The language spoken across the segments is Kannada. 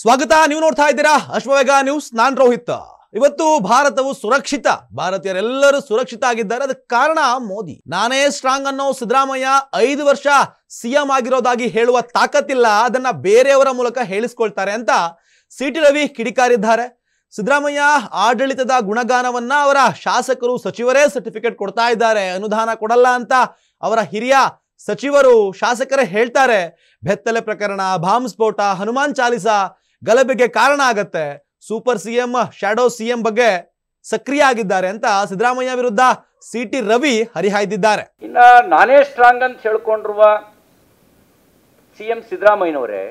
ಸ್ವಾಗತ, ನೀವು ನೋಡ್ತಾ ಇದ್ದೀರಾ ಅಶ್ವವೇಗ ನ್ಯೂಸ್, ನಾನ್ ರೋಹಿತ್. ಇವತ್ತು ಭಾರತವು ಸುರಕ್ಷಿತ, ಭಾರತೀಯರೆಲ್ಲರೂ ಸುರಕ್ಷಿತ ಆಗಿದ್ದಾರೆ. ಅದಕ್ಕೆ ಕಾರಣ ಮೋದಿ. ನಾನೇ ಸ್ಟ್ರಾಂಗ್ ಅನ್ನೋ ಸಿದ್ದರಾಮಯ್ಯ ಐದು ವರ್ಷ ಸಿಎಂ ಆಗಿರೋದಾಗಿ ಹೇಳುವ ತಾಕತ್ತಿಲ್ಲ. ಅದನ್ನ ಬೇರೆಯವರ ಮೂಲಕ ಹೇಳಿಸ್ಕೊಳ್ತಾರೆ ಅಂತ ಸಿ ಟಿ ರವಿ ಕಿಡಿಕಾರಿದ್ದಾರೆ. ಸಿದ್ದರಾಮಯ್ಯ ಆಡಳಿತದ ಗುಣಗಾನವನ್ನ ಅವರ ಶಾಸಕರು, ಸಚಿವರೇ ಸರ್ಟಿಫಿಕೇಟ್ ಕೊಡ್ತಾ ಇದ್ದಾರೆ. ಅನುದಾನ ಕೊಡಲ್ಲ ಅಂತ ಅವರ ಹಿರಿಯ ಸಚಿವರು ಶಾಸಕರೇ ಹೇಳ್ತಾರೆ. ಬೆತ್ತಲೆ ಪ್ರಕರಣ, ಬಾಂಬ್ ಸ್ಫೋಟ, ಹನುಮಾನ್ ಚಾಲಿಸ ಗಲಭೆಗೆ ಕಾರಣ ಆಗತ್ತೆ. ಸೂಪರ್ ಸಿಎಂ ಸಿ ಸಿಎಂ ಬಗ್ಗೆ ಸಕ್ರಿಯ ಆಗಿದ್ದಾರೆ ಅಂತ ಸಿದ್ದರಾಮಯ್ಯ ವಿರುದ್ಧ ಸಿ ಟಿ ರವಿ ಹರಿಹಾಯ್ದಿದ್ದಾರೆ. ಇನ್ನ ನಾನೇ ಸ್ಟ್ರಾಂಗ್ ಅಂತ ಹೇಳ್ಕೊಂಡಿರುವ ಸಿ ಎಂ ಸಿದ್ದರಾಮಯ್ಯನವರೇ,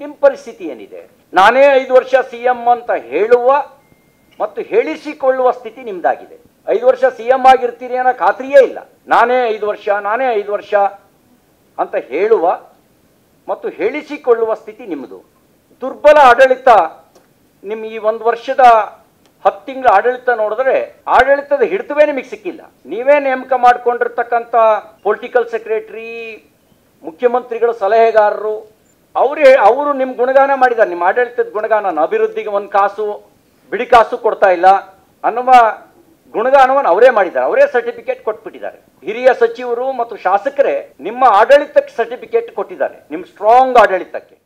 ನಿಮ್ಮ ಪರಿಸ್ಥಿತಿ ಏನಿದೆ? ನಾನೇ ಐದು ವರ್ಷ ಸಿ ಎಂ ಅಂತ ಹೇಳುವ ಮತ್ತು ಹೇಳಿಸಿಕೊಳ್ಳುವ ಸ್ಥಿತಿ ನಿಮ್ದಾಗಿದೆ. ಐದು ವರ್ಷ ಸಿ ಎಂ ಆಗಿರ್ತೀರಿ ಅನ್ನೋ ಖಾತ್ರಿಯೇ ಇಲ್ಲ. ನಾನೇ ಐದು ವರ್ಷ, ನಾನೇ ಐದು ವರ್ಷ ಅಂತ ಹೇಳುವ ಮತ್ತು ಹೇಳಿಸಿಕೊಳ್ಳುವ ಸ್ಥಿತಿ ನಿಮ್ಮದು ದುರ್ಬಲ ಆಡಳಿತ ನಿಮ್ಮ ಈ ಒಂದು ವರ್ಷದ ಹತ್ತು ತಿಂಗಳ ಆಡಳಿತ ನೋಡಿದ್ರೆ ಆಡಳಿತದ ಹಿಡಿತವೇ ನಿಮಗೆ ಸಿಕ್ಕಿಲ್ಲ. ನೀವೇ ನೇಮಕ ಮಾಡಿಕೊಂಡಿರ್ತಕ್ಕಂಥ ಪೊಲಿಟಿಕಲ್ ಸೆಕ್ರೆಟರಿ, ಮುಖ್ಯಮಂತ್ರಿಗಳ, ಸಲಹೆಗಾರರು, ಅವರೇ, ಅವರು ನಿಮ್ಮ ಗುಣಗಾನ ಮಾಡಿದ್ದಾರೆ. ನಿಮ್ಮ ಆಡಳಿತದ ಗುಣಗಾನ ಅಭಿವೃದ್ಧಿಗೆ ಒಂದು ಕಾಸು, ಬಿಡಿ ಕಾಸು ಕೊಡ್ತಾ ಇಲ್ಲ ಅನ್ನುವ ಗುಣಗಾನವನ್ನು ಅವರೇ ಮಾಡಿದ್ದಾರೆ. ಅವರೇ ಸರ್ಟಿಫಿಕೇಟ್ ಕೊಟ್ಬಿಟ್ಟಿದ್ದಾರೆ. ಹಿರಿಯ ಸಚಿವರು ಮತ್ತು ಶಾಸಕರೇ ನಿಮ್ಮ ಆಡಳಿತಕ್ಕೆ ಸರ್ಟಿಫಿಕೇಟ್ ಕೊಟ್ಟಿದ್ದಾರೆ. ನಿಮ್ಮ ಸ್ಟ್ರಾಂಗ್ ಆಡಳಿತಕ್ಕೆ.